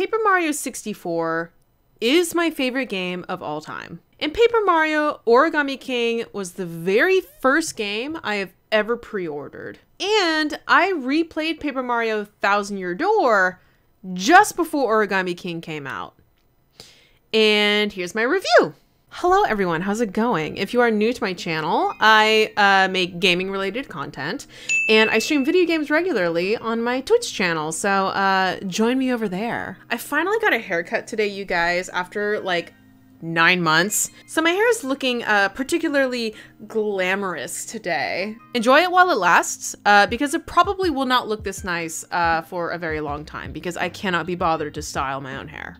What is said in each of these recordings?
Paper Mario 64 is my favorite game of all time. And Paper Mario Origami King was the very first game I have ever pre ordered. And I replayed Paper Mario Thousand Year Door just before Origami King came out. And here's my review. Hello, everyone. How's it going? If you are new to my channel, I uh, make gaming related content and I stream video games regularly on my Twitch channel. So uh, join me over there. I finally got a haircut today, you guys, after like nine months. So my hair is looking uh, particularly glamorous today. Enjoy it while it lasts, uh, because it probably will not look this nice uh, for a very long time because I cannot be bothered to style my own hair.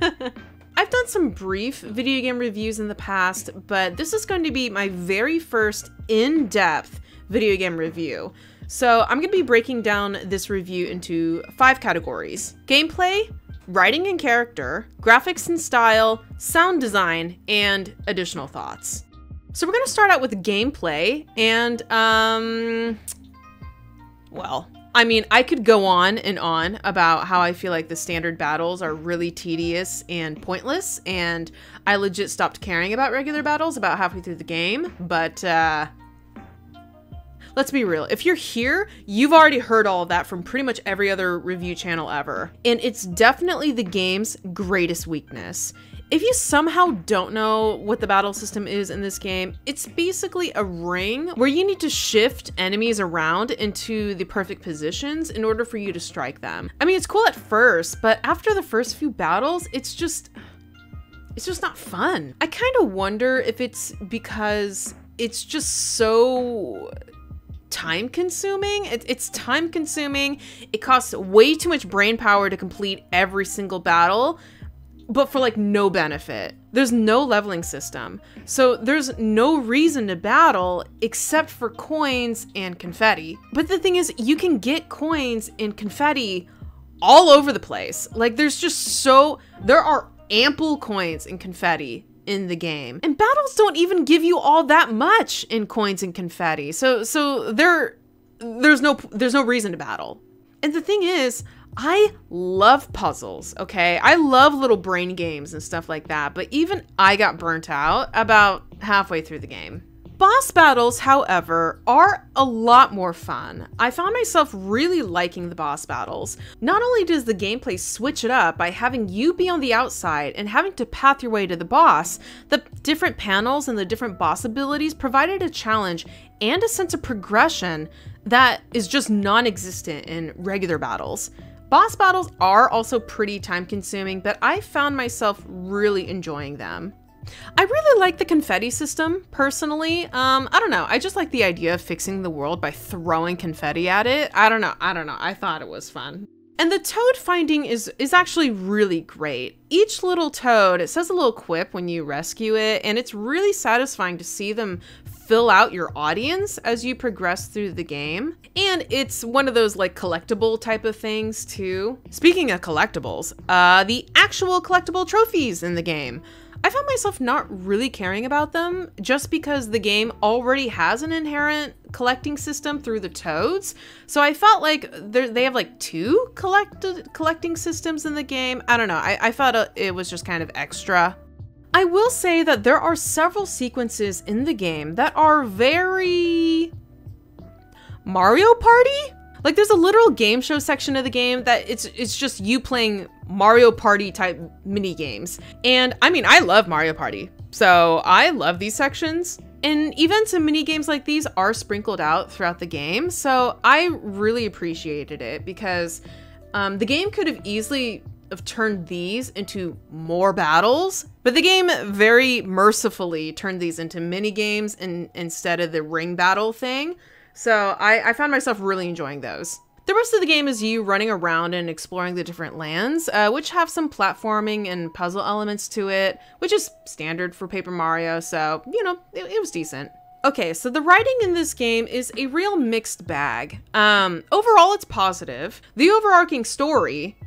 I've done some brief video game reviews in the past, but this is going to be my very first in-depth video game review. So I'm going to be breaking down this review into five categories. Gameplay, writing and character, graphics and style, sound design, and additional thoughts. So we're going to start out with gameplay, and, um, well, I mean, I could go on and on about how I feel like the standard battles are really tedious and pointless, and I legit stopped caring about regular battles about halfway through the game, but uh, let's be real. If you're here, you've already heard all of that from pretty much every other review channel ever, and it's definitely the game's greatest weakness. If you somehow don't know what the battle system is in this game, it's basically a ring where you need to shift enemies around into the perfect positions in order for you to strike them. I mean, it's cool at first, but after the first few battles, it's just it's just not fun. I kind of wonder if it's because it's just so time consuming. It, it's time consuming. It costs way too much brain power to complete every single battle but for like no benefit. There's no leveling system. So there's no reason to battle except for coins and confetti. But the thing is, you can get coins and confetti all over the place. Like there's just so, there are ample coins and confetti in the game. And battles don't even give you all that much in coins and confetti. So so there there's no there's no reason to battle. And the thing is, I love puzzles, okay? I love little brain games and stuff like that, but even I got burnt out about halfway through the game. Boss battles, however, are a lot more fun. I found myself really liking the boss battles. Not only does the gameplay switch it up by having you be on the outside and having to path your way to the boss, the different panels and the different boss abilities provided a challenge and a sense of progression that is just non existent in regular battles. Boss battles are also pretty time consuming, but I found myself really enjoying them. I really like the confetti system, personally. Um, I don't know. I just like the idea of fixing the world by throwing confetti at it. I don't know. I don't know. I thought it was fun. And the toad finding is is actually really great. Each little toad, it says a little quip when you rescue it, and it's really satisfying to see them fill out your audience as you progress through the game. And it's one of those like collectible type of things too. Speaking of collectibles, uh, the actual collectible trophies in the game. I found myself not really caring about them just because the game already has an inherent collecting system through the toads. So I felt like they have like two collected collecting systems in the game. I don't know. I, I thought it was just kind of extra. I will say that there are several sequences in the game that are very Mario Party? Like there's a literal game show section of the game that it's it's just you playing Mario Party type mini games. And I mean, I love Mario Party. So, I love these sections. And events and mini games like these are sprinkled out throughout the game. So, I really appreciated it because um, the game could have easily have turned these into more battles, but the game very mercifully turned these into mini games in, instead of the ring battle thing. So I, I found myself really enjoying those. The rest of the game is you running around and exploring the different lands, uh, which have some platforming and puzzle elements to it, which is standard for Paper Mario, so, you know, it, it was decent. Okay, so the writing in this game is a real mixed bag. Um, overall, it's positive. The overarching story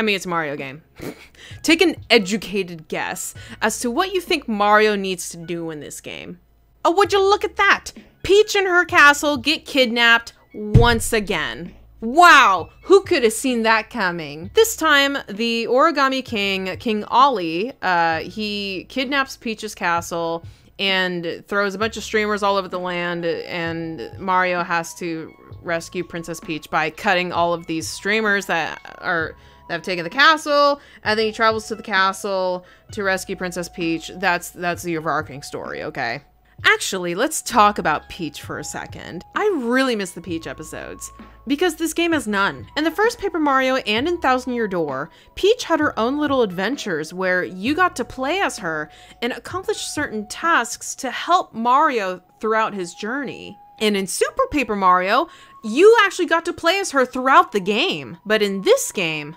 I mean, it's a Mario game. Take an educated guess as to what you think Mario needs to do in this game. Oh, would you look at that? Peach and her castle get kidnapped once again. Wow, who could have seen that coming? This time, the Origami King, King Olly, uh, he kidnaps Peach's castle and throws a bunch of streamers all over the land, and Mario has to rescue Princess Peach by cutting all of these streamers that are that have taken the castle, and then he travels to the castle to rescue Princess Peach. That's that's the overarching story, okay? Actually, let's talk about Peach for a second. I really miss the Peach episodes because this game has none. In the first Paper Mario and in Thousand Year Door, Peach had her own little adventures where you got to play as her and accomplish certain tasks to help Mario throughout his journey. And in Super Paper Mario, you actually got to play as her throughout the game. But in this game,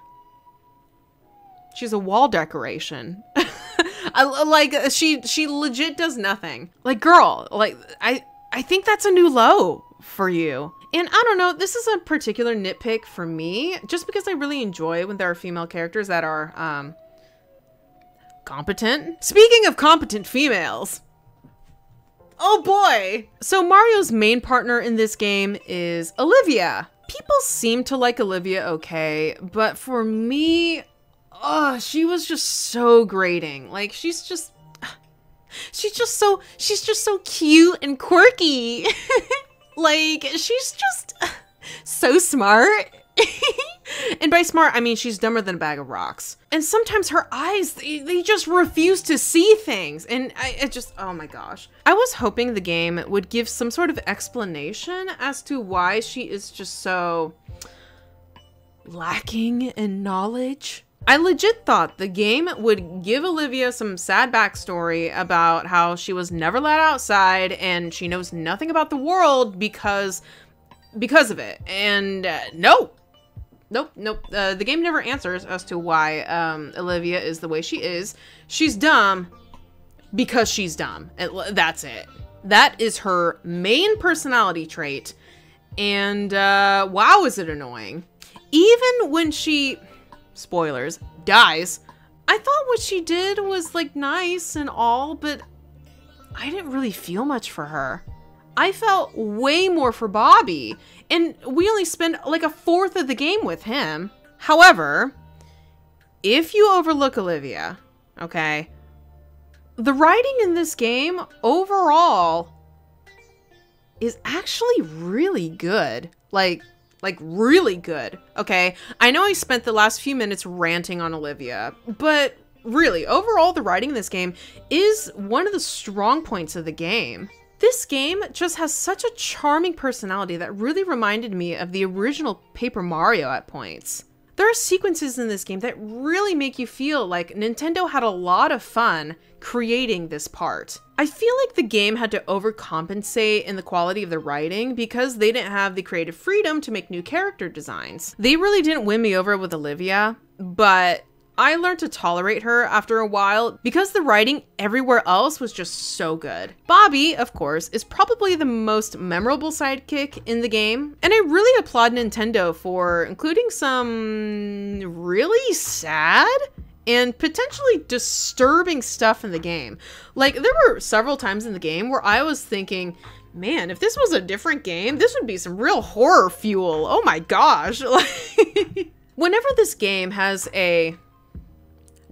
she's a wall decoration. I, like she she legit does nothing. Like girl, like I I think that's a new low for you. And I don't know, this is a particular nitpick for me, just because I really enjoy when there are female characters that are um competent. Speaking of competent females, Oh boy! So Mario's main partner in this game is Olivia. People seem to like Olivia okay, but for me, oh, she was just so grating. Like she's just she's just so she's just so cute and quirky. like she's just so smart. and by smart, I mean she's dumber than a bag of rocks. And sometimes her eyes, they, they just refuse to see things. And I it just, oh my gosh. I was hoping the game would give some sort of explanation as to why she is just so lacking in knowledge. I legit thought the game would give Olivia some sad backstory about how she was never let outside and she knows nothing about the world because because of it. And uh, no. Nope, nope. Uh, the game never answers as to why um, Olivia is the way she is. She's dumb because she's dumb. That's it. That is her main personality trait. And uh, wow, is it annoying. Even when she spoilers, dies. I thought what she did was like nice and all, but I didn't really feel much for her. I felt way more for Bobby, and we only spent like a fourth of the game with him. However, if you overlook Olivia, okay, the writing in this game overall is actually really good. Like, like, really good. Okay. I know I spent the last few minutes ranting on Olivia, but really, overall, the writing in this game is one of the strong points of the game. This game just has such a charming personality that really reminded me of the original Paper Mario at points. There are sequences in this game that really make you feel like Nintendo had a lot of fun creating this part. I feel like the game had to overcompensate in the quality of the writing because they didn't have the creative freedom to make new character designs. They really didn't win me over with Olivia, but I learned to tolerate her after a while because the writing everywhere else was just so good. Bobby, of course, is probably the most memorable sidekick in the game, and I really applaud Nintendo for including some really sad and potentially disturbing stuff in the game. Like, there were several times in the game where I was thinking, man, if this was a different game, this would be some real horror fuel. Oh my gosh. Whenever this game has a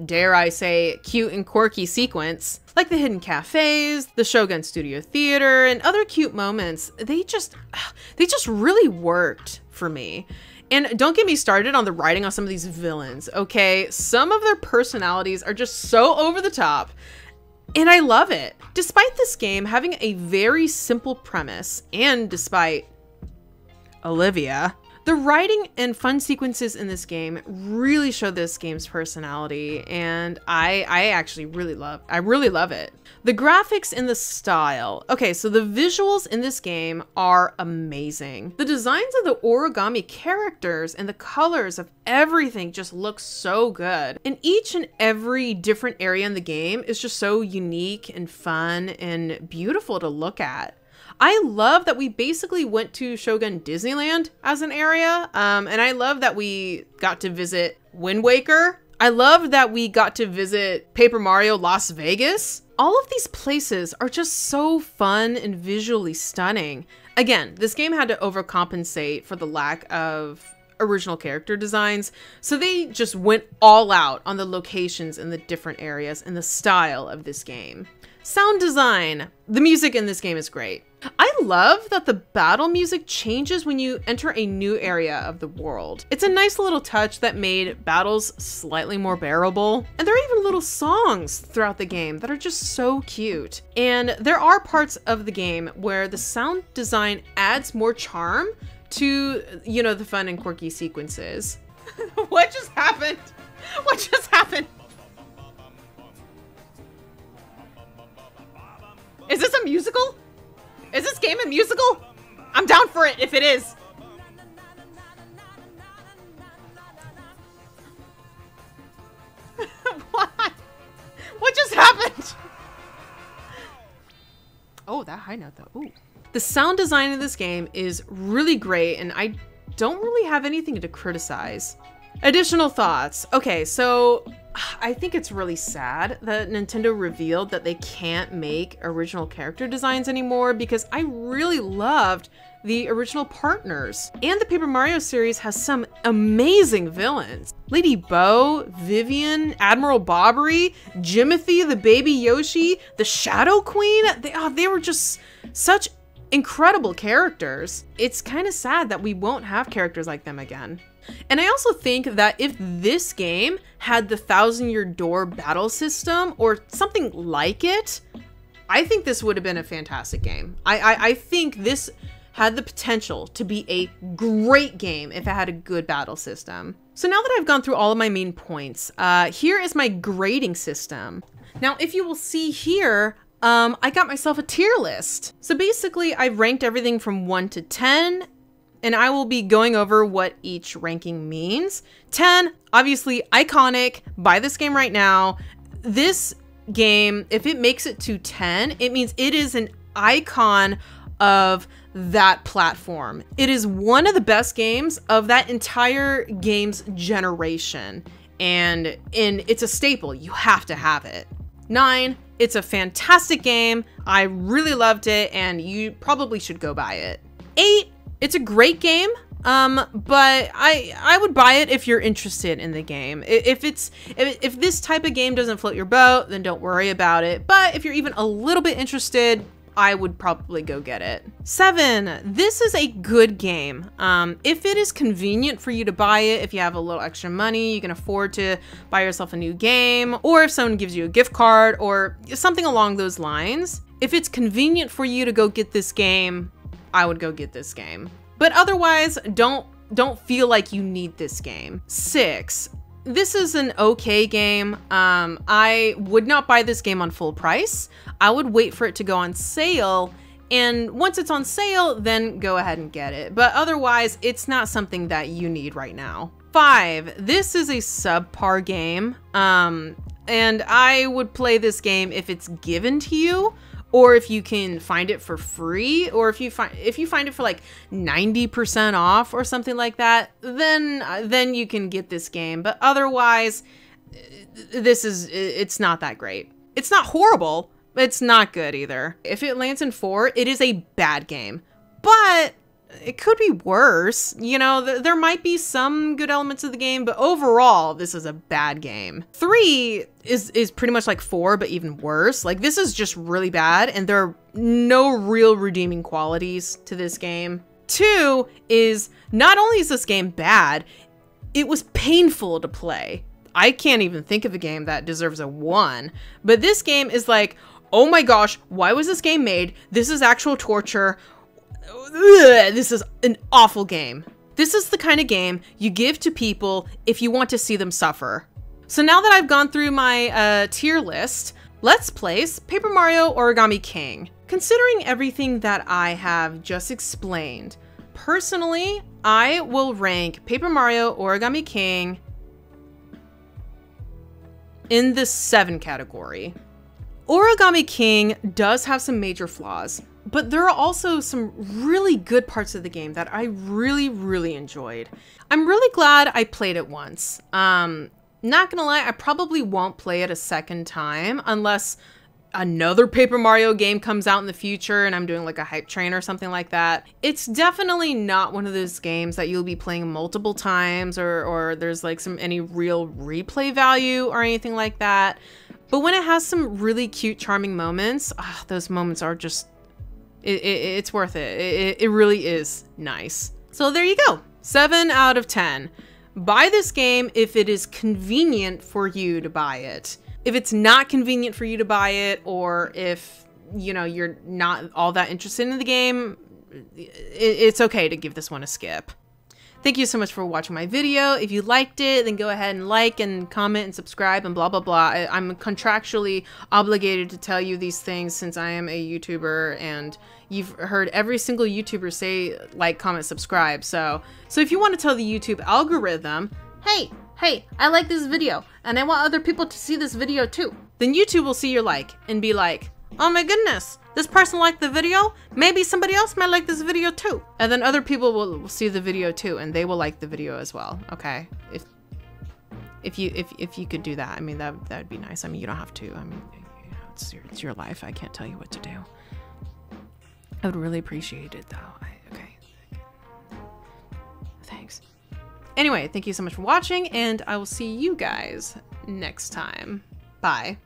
dare I say, cute and quirky sequence, like the hidden cafes, the Shogun Studio Theater, and other cute moments, they just they just really worked for me. And don't get me started on the writing on some of these villains, okay? Some of their personalities are just so over the top. And I love it. Despite this game having a very simple premise, and despite Olivia, the writing and fun sequences in this game really show this game's personality, and I I actually really love I really love it. The graphics and the style. Okay, so the visuals in this game are amazing. The designs of the origami characters and the colors of everything just look so good. And each and every different area in the game is just so unique and fun and beautiful to look at. I love that we basically went to Shogun Disneyland as an area. Um, and I love that we got to visit Wind Waker. I love that we got to visit Paper Mario Las Vegas. All of these places are just so fun and visually stunning. Again, this game had to overcompensate for the lack of original character designs, so they just went all out on the locations and the different areas and the style of this game. Sound design. The music in this game is great. I love that the battle music changes when you enter a new area of the world. It's a nice little touch that made battles slightly more bearable. And there are even little songs throughout the game that are just so cute. And there are parts of the game where the sound design adds more charm to, you know, the fun and quirky sequences. what just happened? What just happened? Is this a musical? Is this game a musical? I'm down for it if it is. what? What just happened? Oh, that high note though. Ooh. The sound design of this game is really great and I don't really have anything to criticize. Additional thoughts. Okay, so I think it's really sad that Nintendo revealed that they can't make original character designs anymore because I really loved the original partners. And the Paper Mario series has some amazing villains. Lady Bow, Vivian, Admiral Bobbery, Jimothy, the baby Yoshi, the Shadow Queen. They, oh, they were just such incredible characters. It's kind of sad that we won't have characters like them again. And I also think that if this game had the Thousand Year Door battle system or something like it, I think this would have been a fantastic game. I, I, I think this had the potential to be a great game if it had a good battle system. So now that I've gone through all of my main points, uh, here is my grading system. Now, if you will see here, um, I got myself a tier list. So basically, I've ranked everything from 1 to 10, and I will be going over what each ranking means. 10, obviously iconic, buy this game right now. This game, if it makes it to 10, it means it is an icon of that platform. It is one of the best games of that entire game's generation. And, and it's a staple. You have to have it. Nine, it's a fantastic game. I really loved it, and you probably should go buy it. Eight, it's a great game. Um, but I I would buy it if you're interested in the game. If it's if, if this type of game doesn't float your boat, then don't worry about it. But if you're even a little bit interested, I would probably go get it. Seven, this is a good game. Um, if it is convenient for you to buy it, if you have a little extra money, you can afford to buy yourself a new game, or if someone gives you a gift card or something along those lines. If it's convenient for you to go get this game, I would go get this game. But otherwise, don't don't feel like you need this game. Six, this is an okay game. Um, I would not buy this game on full price. I would wait for it to go on sale. And once it's on sale, then go ahead and get it. But otherwise, it's not something that you need right now. Five, this is a subpar game. Um, and I would play this game if it's given to you or if you can find it for free or if you find if you find it for like 90% off or something like that then uh, then you can get this game. But otherwise uh, this is it's not that great. It's not horrible. It's not good either. If it lands in 4 it is a bad game. But it could be worse. You know, th there might be some good elements of the game, but overall, this is a bad game. Three is is pretty much like four, but even worse. Like this is just really bad, and there are no real redeeming qualities to this game. Two is not only is this game bad, it was painful to play. I can't even think of a game that deserves a one, but this game is like, oh my gosh, why was this game made? This is actual torture this is an awful game. This is the kind of game you give to people if you want to see them suffer. So now that I've gone through my uh, tier list, let's place Paper Mario Origami King. Considering everything that I have just explained, personally, I will rank Paper Mario Origami King in the 7 category. Origami King does have some major flaws, but there are also some really good parts of the game that I really, really enjoyed. I'm really glad I played it once. Um, not gonna lie, I probably won't play it a second time unless another Paper Mario game comes out in the future and I'm doing like a hype train or something like that. It's definitely not one of those games that you'll be playing multiple times or or there's like some any real replay value or anything like that. But when it has some really cute, charming moments, oh, those moments are just, it, it, it's worth it. it. It really is nice. So there you go. Seven out of 10. Buy this game if it is convenient for you to buy it. If it's not convenient for you to buy it, or if, you know, you're not all that interested in the game, it's okay to give this one a skip. Thank you so much for watching my video. If you liked it, then go ahead and like and comment and subscribe and blah, blah, blah. I, am contractually obligated to tell you these things since I am a YouTuber and you've heard every single YouTuber say like, comment, subscribe. So, so if you want to tell the YouTube algorithm, hey, hey, I like this video and I want other people to see this video too, then YouTube will see your like and be like, oh my goodness, this person liked the video, maybe somebody else might like this video too. And then other people will see the video too and they will like the video as well, okay? If if you if, if you could do that, I mean that that would be nice. I mean, you don't have to. I mean, you know, it's your, it's your life. I can't tell you what to do. I would really appreciate it though. I, okay. Thanks. Anyway, thank you so much for watching and I will see you guys next time. Bye.